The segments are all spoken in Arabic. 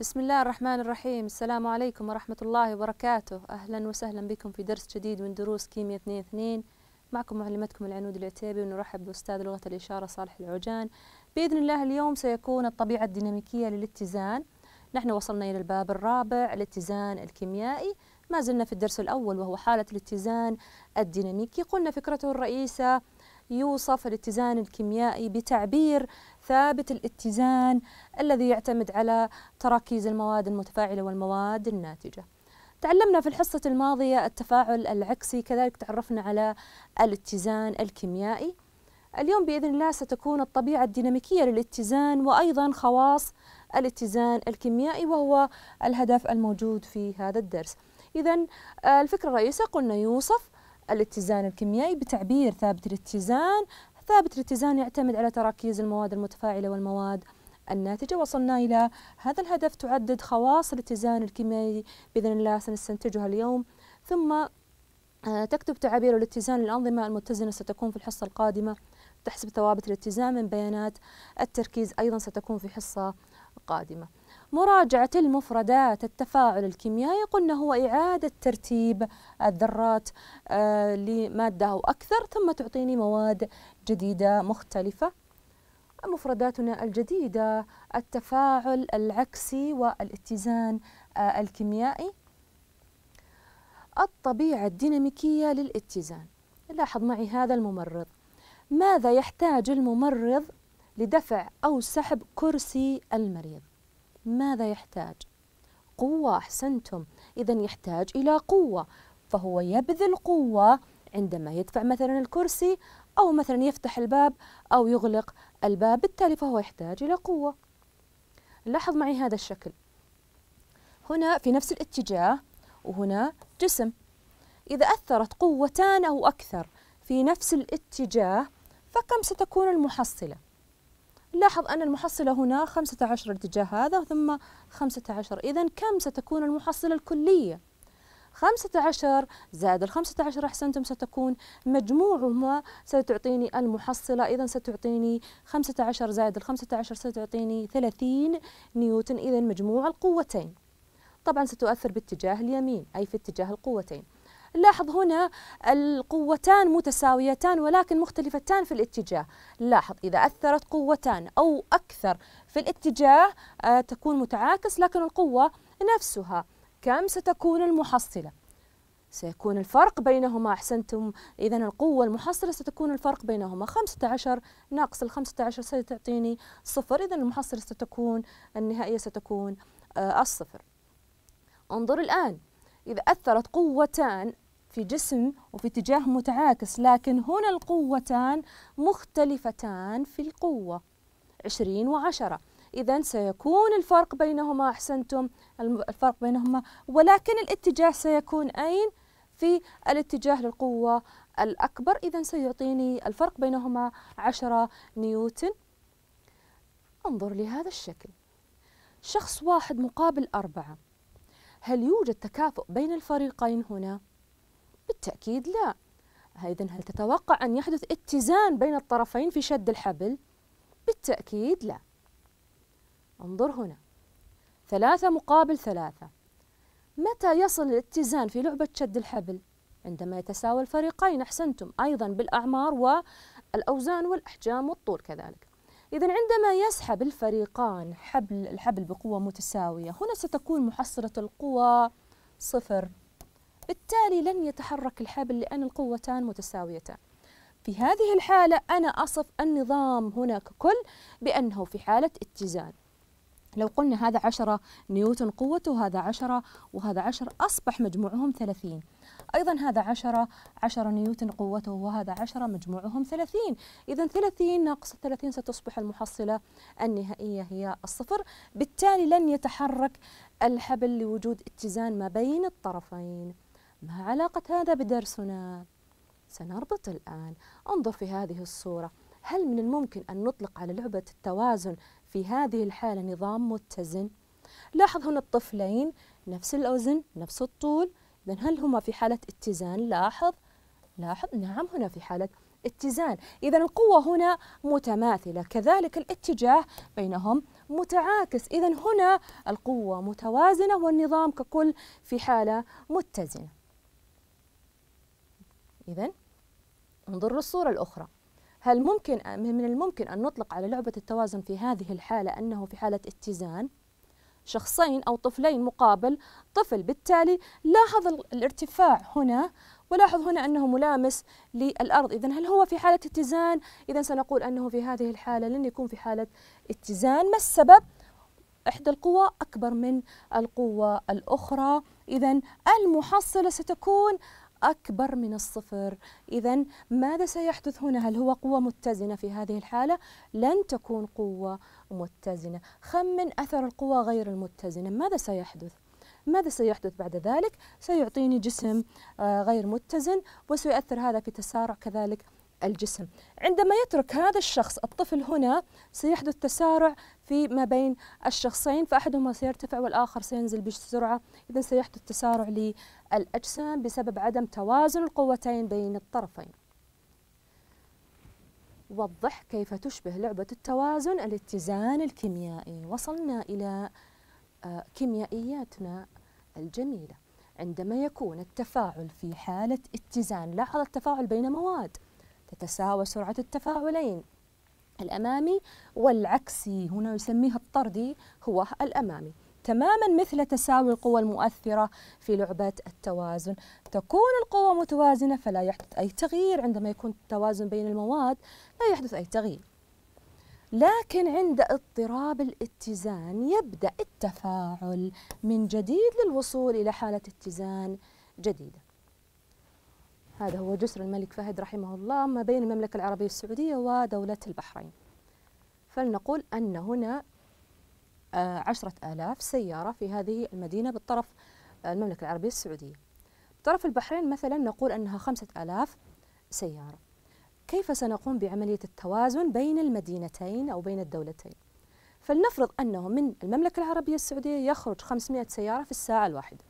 بسم الله الرحمن الرحيم السلام عليكم ورحمة الله وبركاته أهلا وسهلا بكم في درس جديد من دروس كيمياء 2 2 معكم معلمتكم العنود العتيبي ونرحب بأستاذ لغة الإشارة صالح العوجان بإذن الله اليوم سيكون الطبيعة الديناميكية للاتزان نحن وصلنا إلى الباب الرابع الاتزان الكيميائي ما زلنا في الدرس الأول وهو حالة الاتزان الديناميكي قلنا فكرته الرئيسة يوصف الاتزان الكيميائي بتعبير ثابت الاتزان الذي يعتمد على تراكيز المواد المتفاعلة والمواد الناتجة. تعلمنا في الحصة الماضية التفاعل العكسي كذلك تعرفنا على الاتزان الكيميائي. اليوم بإذن الله ستكون الطبيعة الديناميكية للاتزان وأيضا خواص الاتزان الكيميائي وهو الهدف الموجود في هذا الدرس. إذا الفكرة الرئيسة قلنا يوصف الاتزان الكيميائي بتعبير ثابت الاتزان. ثابت الاتزان يعتمد على تراكيز المواد المتفاعلة والمواد الناتجة. وصلنا إلى هذا الهدف. تعدد خواص الاتزان الكيميائي بإذن الله سنستنتجها اليوم. ثم آه، تكتب تعابير الاتزان للأنظمة المتزنة. ستكون في الحصة القادمة تحسب ثوابت الاتزان من بيانات التركيز. أيضا ستكون في حصة قادمة. مراجعة المفردات التفاعل الكيميائي قلنا هو إعادة ترتيب الذرات آه لمادة أو أكثر ثم تعطيني مواد جديدة مختلفة. مفرداتنا الجديدة التفاعل العكسي والاتزان آه الكيميائي. الطبيعة الديناميكية للاتزان. لاحظ معي هذا الممرض. ماذا يحتاج الممرض لدفع أو سحب كرسي المريض؟ ماذا يحتاج؟ قوة أحسنتم. إذا يحتاج إلى قوة. فهو يبذل قوة عندما يدفع مثلا الكرسي أو مثلا يفتح الباب أو يغلق الباب. بالتالي فهو يحتاج إلى قوة. لاحظ معي هذا الشكل. هنا في نفس الاتجاه وهنا جسم. إذا أثرت قوتان أو أكثر في نفس الاتجاه فكم ستكون المحصلة؟ لاحظ أن المحصلة هنا 15 الاتجاه هذا ثم 15 إذا كم ستكون المحصلة الكلية 15 زائد ال 15 أحسنتم ستكون مجموعهما ستعطيني المحصلة. إذا ستعطيني 15 زائد ال 15 ستعطيني 30 نيوتن. إذا مجموع القوتين. طبعا ستؤثر باتجاه اليمين أي في اتجاه القوتين. لاحظ هنا القوتان متساويتان ولكن مختلفتان في الاتجاه. لاحظ إذا أثرت قوتان أو أكثر في الاتجاه آه تكون متعاكس لكن القوة نفسها كم؟ ستكون المحصلة. سيكون الفرق بينهما. أحسنتم. إذا القوة المحصلة ستكون الفرق بينهما. 15 ناقص ال 15 ستعطيني صفر. إذا المحصلة ستكون النهائية ستكون آه الصفر. انظر الآن. إذا أثرت قوتان في جسم وفي اتجاه متعاكس لكن هنا القوتان مختلفتان في القوة. عشرين وعشرة. إذا سيكون الفرق بينهما أحسنتم الفرق بينهما. ولكن الاتجاه سيكون أين؟ في الاتجاه للقوة الأكبر. إذا سيعطيني الفرق بينهما عشرة نيوتن. انظر لهذا الشكل. شخص واحد مقابل أربعة. هل يوجد تكافؤ بين الفريقين هنا؟ بالتأكيد لا. إذا هل تتوقع أن يحدث اتزان بين الطرفين في شد الحبل؟ بالتأكيد لا. انظر هنا. ثلاثة مقابل ثلاثة. متى يصل الاتزان في لعبة شد الحبل؟ عندما يتساوى الفريقين أحسنتم. أيضا بالأعمار والأوزان والأحجام والطول كذلك. إذا عندما يسحب الفريقان حبل الحبل بقوة متساوية هنا ستكون محصلة القوى صفر. بالتالي لن يتحرك الحبل لأن القوتان متساويتان. في هذه الحالة أنا أصف النظام هنا ككل بأنه في حالة اتزان. لو قلنا هذا عشرة نيوتن قوته وهذا عشرة وهذا عشرة أصبح مجموعهم ثلاثين. أيضا هذا عشرة عشرة نيوتن قوته وهذا عشرة مجموعهم ثلاثين. إذا ثلاثين ناقص ثلاثين ستصبح المحصلة النهائية هي الصفر. بالتالي لن يتحرك الحبل لوجود اتزان ما بين الطرفين. ما علاقة هذا بدرسنا؟ سنربط الآن. انظر في هذه الصورة. هل من الممكن أن نطلق على لعبة التوازن في هذه الحالة نظام متزن؟ لاحظ هنا الطفلين نفس الأوزن نفس الطول. إذا هل هما في حالة اتزان؟ لاحظ. لاحظ. نعم هنا في حالة اتزان. إذا القوة هنا متماثلة. كذلك الاتجاه بينهم متعاكس. إذا هنا القوة متوازنة والنظام ككل في حالة متزنة. إذا انظر للصورة الأخرى هل ممكن من الممكن أن نطلق على لعبة التوازن في هذه الحالة أنه في حالة اتزان؟ شخصين أو طفلين مقابل طفل بالتالي لاحظ الارتفاع هنا ولاحظ هنا أنه ملامس للأرض إذا هل هو في حالة اتزان؟ إذا سنقول أنه في هذه الحالة لن يكون في حالة اتزان ما السبب؟ إحدى القوى أكبر من القوة الأخرى إذا المحصلة ستكون أكبر من الصفر. إذا ماذا سيحدث هنا؟ هل هو قوة متزنة في هذه الحالة؟ لن تكون قوة متزنة. خمن أثر القوة غير المتزنة. ماذا سيحدث؟ ماذا سيحدث بعد ذلك؟ سيعطيني جسم آه، غير متزن وسيؤثر هذا في تسارع كذلك الجسم. عندما يترك هذا الشخص الطفل هنا سيحدث تسارع في ما بين الشخصين فأحدهما سيرتفع والآخر سينزل بسرعة. إذا سيحدث تسارع للأجسام بسبب عدم توازن القوتين بين الطرفين. وضح كيف تشبه لعبة التوازن الاتزان الكيميائي. وصلنا إلى آه، كيميائياتنا الجميلة. عندما يكون التفاعل في حالة اتزان لاحظ التفاعل بين مواد تتساوى سرعة التفاعلين. الأمامي والعكسي هنا يسميها الطردي هو الأمامي. تماما مثل تساوي القوى المؤثرة في لعبة التوازن. تكون القوة متوازنة فلا يحدث أي تغيير. عندما يكون التوازن بين المواد لا يحدث أي تغيير. لكن عند اضطراب الاتزان يبدأ التفاعل من جديد للوصول إلى حالة اتزان جديدة. هذا هو جسر الملك فهد رحمه الله ما بين المملكة العربية السعودية ودولة البحرين. فلنقول أن هنا آه، عشرة آلاف سيارة في هذه المدينة بالطرف آه، المملكة العربية السعودية. طرف البحرين مثلا نقول أنها خمسة آلاف سيارة. كيف سنقوم بعملية التوازن بين المدينتين أو بين الدولتين؟ فلنفرض أنه من المملكة العربية السعودية يخرج 500 سيارة في الساعة الواحدة.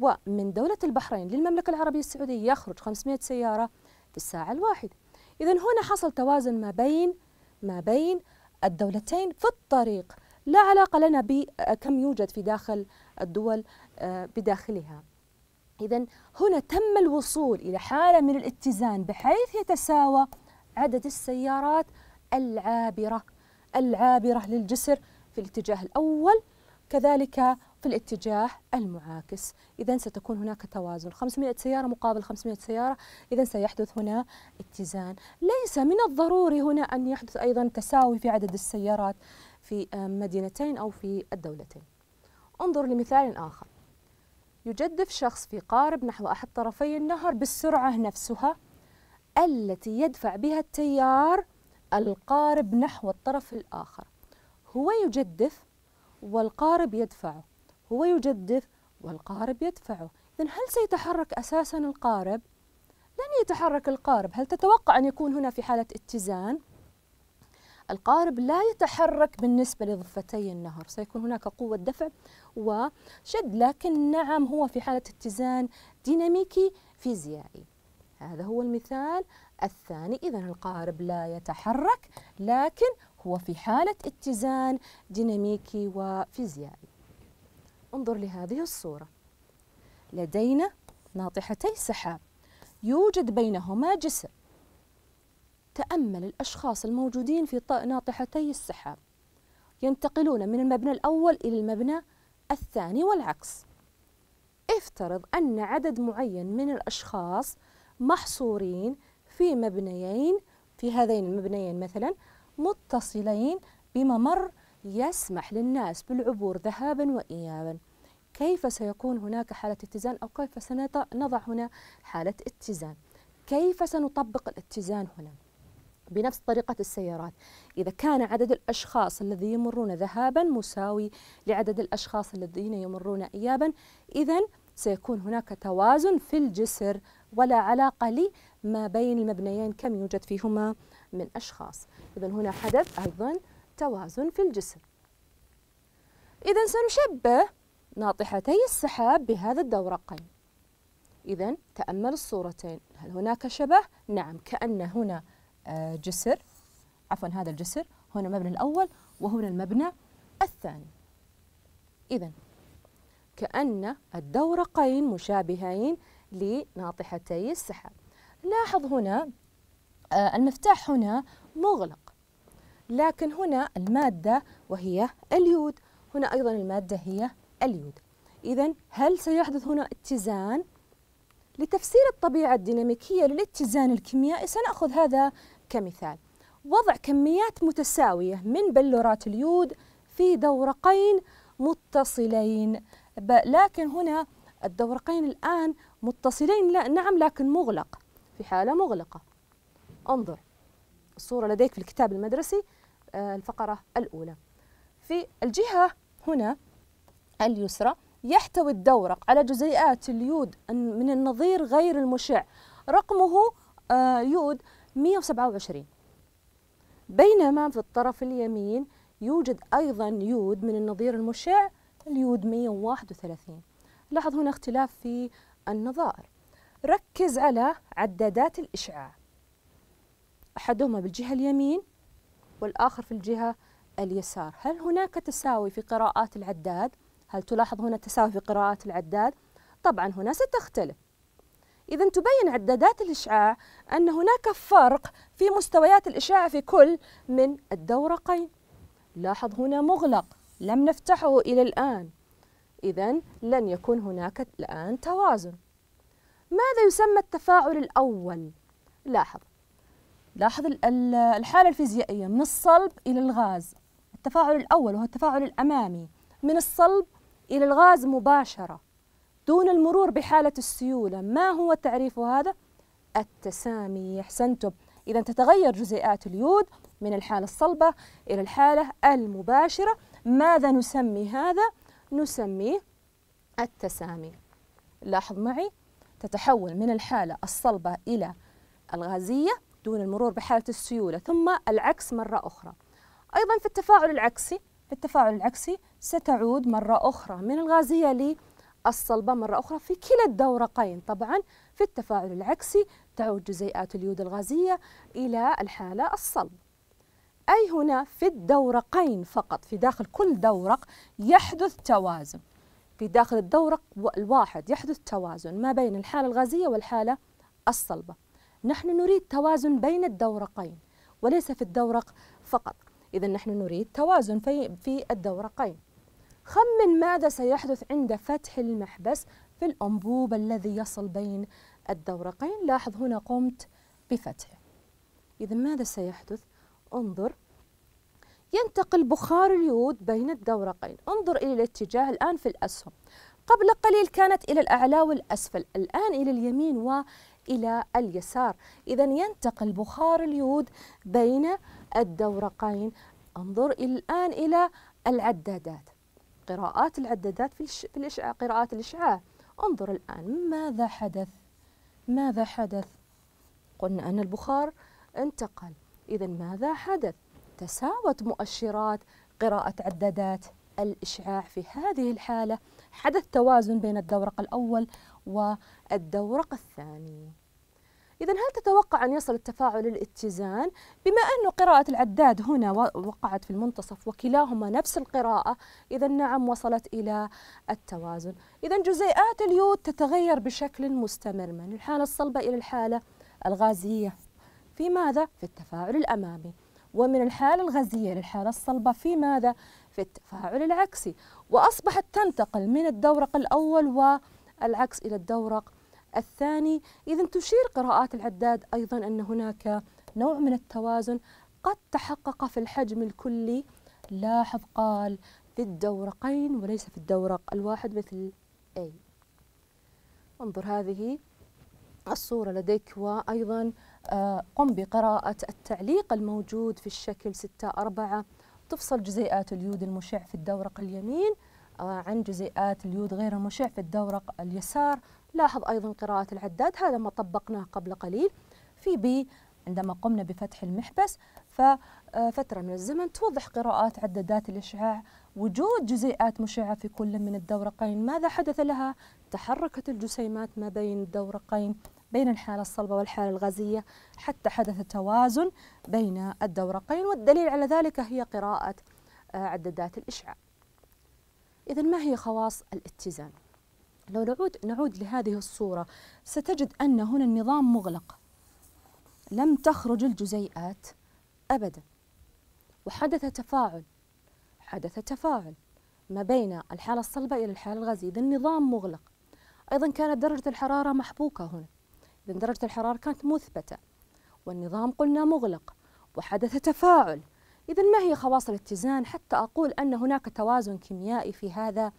ومن دولة البحرين للمملكة العربية السعودية يخرج 500 سيارة في الساعة الواحدة. إذا هنا حصل توازن ما بين ما بين الدولتين في الطريق. لا علاقة لنا بكم يوجد في داخل الدول آه، بداخلها. إذا هنا تم الوصول إلى حالة من الاتزان بحيث يتساوى عدد السيارات العابرة العابرة للجسر في الاتجاه الأول. كذلك في الاتجاه المعاكس. إذا ستكون هناك توازن 500 سيارة مقابل 500 سيارة. إذا سيحدث هنا اتزان. ليس من الضروري هنا أن يحدث أيضا تساوي في عدد السيارات في مدينتين أو في الدولتين. انظر لمثال آخر. يجدف شخص في قارب نحو أحد طرفي النهر بالسرعة نفسها التي يدفع بها التيار القارب نحو الطرف الآخر. هو يجدف والقارب يدفعه. هو يجدف والقارب يدفعه. إذن هل سيتحرك أساسا القارب؟ لن يتحرك القارب. هل تتوقع أن يكون هنا في حالة اتزان؟ القارب لا يتحرك بالنسبة لضفتي النهر. سيكون هناك قوة دفع وشد لكن نعم هو في حالة اتزان ديناميكي فيزيائي. هذا هو المثال الثاني. إذا القارب لا يتحرك لكن هو في حالة اتزان ديناميكي وفيزيائي. انظر لهذه الصورة. لدينا ناطحتي سحاب. يوجد بينهما جسر. تأمل الأشخاص الموجودين في ناطحتي السحاب. ينتقلون من المبنى الأول إلى المبنى الثاني والعكس. افترض أن عدد معين من الأشخاص محصورين في مبنيين في هذين المبنيين مثلا متصلين بممر يسمح للناس بالعبور ذهابا وإيابا. كيف سيكون هناك حالة اتزان أو كيف سنضع هنا حالة اتزان؟ كيف سنطبق الاتزان هنا؟ بنفس طريقة السيارات. إذا كان عدد الأشخاص الذين يمرون ذهابا مساوي لعدد الأشخاص الذين يمرون إيابا إذا سيكون هناك توازن في الجسر ولا علاقة لي ما بين المبنيين كم يوجد فيهما من أشخاص. إذا هنا حدث أيضا توازن في الجسر إذا سنشبه ناطحتي السحاب بهذا الدورقين. إذا تأمل الصورتين. هل هناك شبه؟ نعم كأن هنا آه، جسر. عفوا هذا الجسر. هنا المبنى الأول وهنا المبنى الثاني. إذا كأن الدورقين مشابهين لناطحتي السحاب. لاحظ هنا آه، المفتاح هنا مغلق. لكن هنا المادة وهي اليود. هنا أيضا المادة هي اليود. إذا هل سيحدث هنا اتزان؟ لتفسير الطبيعة الديناميكية للاتزان الكيميائي؟ سنأخذ هذا كمثال. وضع كميات متساوية من بلورات اليود في دورقين متصلين. لكن هنا الدورقين الآن متصلين. لا نعم لكن مغلق في حالة مغلقة. انظر الصورة لديك في الكتاب المدرسي. الفقرة الأولى. في الجهة هنا اليسرى يحتوي الدورق على جزيئات اليود من النظير غير المشع. رقمه آه، يود 127 بينما في الطرف اليمين يوجد أيضا يود من النظير المشع اليود 131 لاحظ هنا اختلاف في النظائر. ركز على عدادات الإشعاع. أحدهما بالجهة اليمين والآخر في الجهة اليسار هل هناك تساوي في قراءات العداد؟ هل تلاحظ هنا تساوي في قراءات العداد؟ طبعا هنا ستختلف إذا تبين عدادات الإشعاع أن هناك فرق في مستويات الإشعاع في كل من الدورقين لاحظ هنا مغلق لم نفتحه إلى الآن إذا لن يكون هناك الآن توازن ماذا يسمى التفاعل الأول؟ لاحظ لاحظ الحالة الفيزيائية من الصلب إلى الغاز. التفاعل الأول وهو التفاعل الأمامي. من الصلب إلى الغاز مباشرة. دون المرور بحالة السيولة. ما هو تعريف هذا؟ التسامي أحسنتم إذا تتغير جزيئات اليود من الحالة الصلبة إلى الحالة المباشرة. ماذا نسمي هذا؟ نسميه التسامي. لاحظ معي. تتحول من الحالة الصلبة إلى الغازية. دون المرور بحالة السيولة ثم العكس مرة أخرى. أيضا في التفاعل العكسي في التفاعل العكسي ستعود مرة أخرى من الغازية للصلبة مرة أخرى في كلا الدورقين. طبعا في التفاعل العكسي تعود جزيئات اليود الغازية إلى الحالة الصلب. أي هنا في الدورقين فقط في داخل كل دورق يحدث توازن. في داخل الدورق الواحد يحدث توازن ما بين الحالة الغازية والحالة الصلبة. نحن نريد توازن بين الدورقين وليس في الدورق فقط. إذا نحن نريد توازن في, في الدورقين. خمن ماذا سيحدث عند فتح المحبس في الأنبوب الذي يصل بين الدورقين؟ لاحظ هنا قمت بفتحه. إذا ماذا سيحدث؟ انظر. ينتقل بخار اليود بين الدورقين. انظر إلى الاتجاه الآن في الأسهم. قبل قليل كانت إلى الأعلى والأسفل. الآن إلى اليمين وإلى اليسار. إذا ينتقل بخار اليود بين الدورقين. انظر الآن إلى العدادات. قراءات العدادات. في الإشعاع قراءات الإشعاع. انظر الآن ماذا حدث؟ ماذا حدث؟ قلنا أن البخار انتقل. إذا ماذا حدث؟ تساوت مؤشرات قراءة عدادات الإشعاع في هذه الحالة. حدث توازن بين الدورق الأول والدورق الثاني. إذا هل تتوقع أن يصل التفاعل للاتزان؟ بما أن قراءة العداد هنا وقعت في المنتصف وكلاهما نفس القراءة إذا نعم وصلت إلى التوازن. إذا جزيئات اليود تتغير بشكل مستمر. من الحالة الصلبة إلى الحالة الغازية. في ماذا؟ في التفاعل الأمامي. ومن الحالة الغازية للحالة الصلبة في ماذا؟ في التفاعل العكسي. وأصبحت تنتقل من الدورق الأول والعكس إلى الدورق الثاني. إذا تشير قراءات العداد أيضا أن هناك نوع من التوازن قد تحقق في الحجم الكلي. لاحظ قال في الدورقين وليس في الدورق الواحد مثل A. انظر هذه الصورة لديك وأيضا آه، قم بقراءة التعليق الموجود في الشكل 6 4 تفصل جزيئات اليود المشع في الدورق اليمين. عن جزيئات اليود غير المشع في الدورق اليسار. لاحظ أيضا قراءة العداد هذا ما طبقناه قبل قليل. في بي عندما قمنا بفتح المحبس ففترة من الزمن توضح قراءات عدادات الإشعاع وجود جزيئات مشعة في كل من الدورقين. ماذا حدث لها؟ تحركت الجسيمات ما بين الدورقين بين الحالة الصلبة والحالة الغازية حتى حدث توازن بين الدورقين والدليل على ذلك هي قراءة عدادات الإشعاع. إذا ما هي خواص الاتزان؟ لو نعود نعود لهذه الصورة ستجد أن هنا النظام مغلق. لم تخرج الجزيئات أبدا. وحدث تفاعل حدث تفاعل ما بين الحالة الصلبة إلى الحالة الغازية. إذا النظام مغلق. أيضا كانت درجة الحرارة محبوكة هنا. إذا درجة الحرارة كانت مثبتة. والنظام قلنا مغلق. وحدث تفاعل إذا ما هي خواص الاتزان حتى أقول أن هناك توازن كيميائي في هذا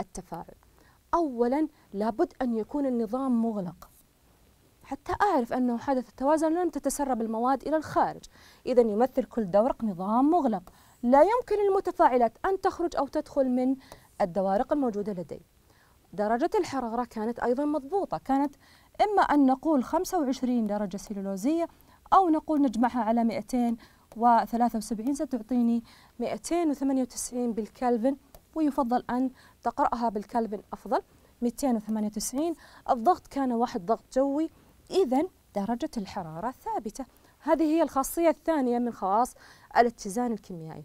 التفاعل؟ أولا لابد أن يكون النظام مغلق. حتى أعرف أنه حدث التوازن لم تتسرب المواد إلى الخارج. إذا يمثل كل دورق نظام مغلق. لا يمكن للمتفاعلات أن تخرج أو تدخل من الدوارق الموجودة لدي. درجة الحرارة كانت أيضا مضبوطة. كانت إما أن نقول 25 درجة سيلولوزية أو نقول نجمعها على 273 ستعطيني 298 بالكلفن ويفضل أن تقرأها بالكلفن أفضل 298 الضغط كان واحد ضغط جوي. إذا درجة الحرارة ثابتة. هذه هي الخاصية الثانية من خواص الاتزان الكيميائي.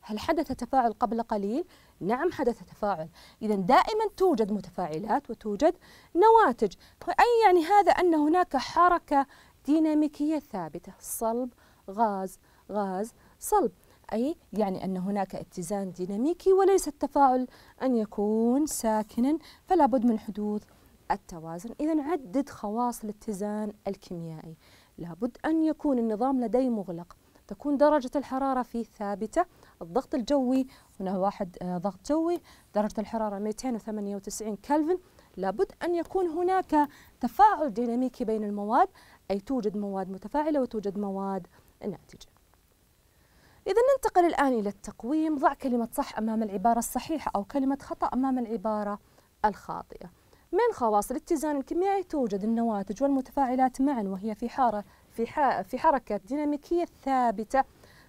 هل حدث تفاعل قبل قليل؟ نعم حدث تفاعل. إذا دائما توجد متفاعلات وتوجد نواتج. أي يعني هذا أن هناك حركة ديناميكية ثابتة. صلب غاز غاز صلب. أي يعني أن هناك اتزان ديناميكي وليس التفاعل. أن يكون ساكنا فلا بد من حدوث التوازن. إذا عدد خواص الاتزان الكيميائي. لابد أن يكون النظام لدي مغلق. تكون درجة الحرارة فيه ثابتة. الضغط الجوي هنا واحد آه، ضغط جوي. درجة الحرارة 298 كلفن. لابد أن يكون هناك تفاعل ديناميكي بين المواد. أي توجد مواد متفاعلة وتوجد مواد ناتجة إذا ننتقل الآن إلى التقويم. ضع كلمة صح أمام العبارة الصحيحة أو كلمة خطأ أمام العبارة الخاطئة. من خواص الاتزان الكيميائي توجد النواتج والمتفاعلات معا وهي في حارة في في حركة ديناميكية ثابتة.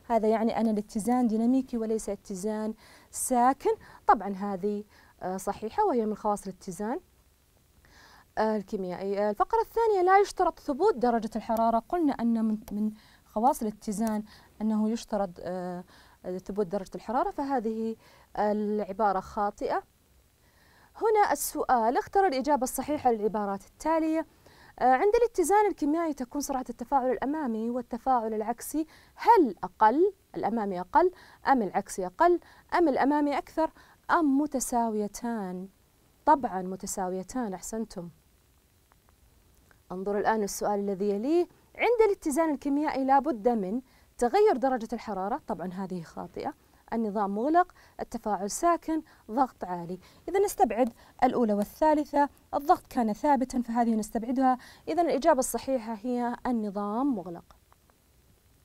هذا يعني أن الاتزان ديناميكي وليس اتزان ساكن. طبعا هذه آه، صحيحة وهي من خواص الاتزان آه، الكيميائي. الفقرة الثانية لا يشترط ثبوت درجة الحرارة. قلنا أن من خواص الاتزان أنه يشترط آه، ثبوت درجة الحرارة فهذه العبارة خاطئة. هنا السؤال اختر الإجابة الصحيحة للعبارات التالية. آه، عند الاتزان الكيميائي تكون سرعة التفاعل الأمامي والتفاعل العكسي هل أقل؟ الأمامي أقل أم العكسي أقل أم الأمامي أكثر؟ أم متساويتان؟ طبعا متساويتان أحسنتم. انظر الآن السؤال الذي يليه. عند الاتزان الكيميائي لا بد من تغير درجة الحرارة. طبعا هذه خاطئة. النظام مغلق التفاعل ساكن ضغط عالي. إذا نستبعد الأولى والثالثة. الضغط كان ثابتا فهذه نستبعدها. إذا الإجابة الصحيحة هي النظام مغلق.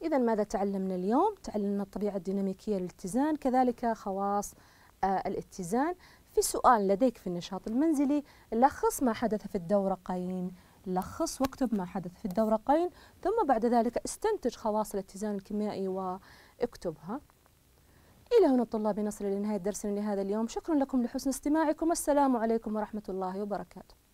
إذا ماذا تعلمنا اليوم؟ تعلمنا الطبيعة الديناميكية للاتزان كذلك خواص آه الاتزان. في سؤال لديك في النشاط المنزلي لخص ما حدث في الدورقين. لخص واكتب ما حدث في الدورقين ثم بعد ذلك استنتج خواص الاتزان الكيميائي واكتبها. إلى هنا طلابي نصل لنهاية درسنا لهذا اليوم. شكرا لكم لحسن استماعكم. السلام عليكم ورحمة الله وبركاته.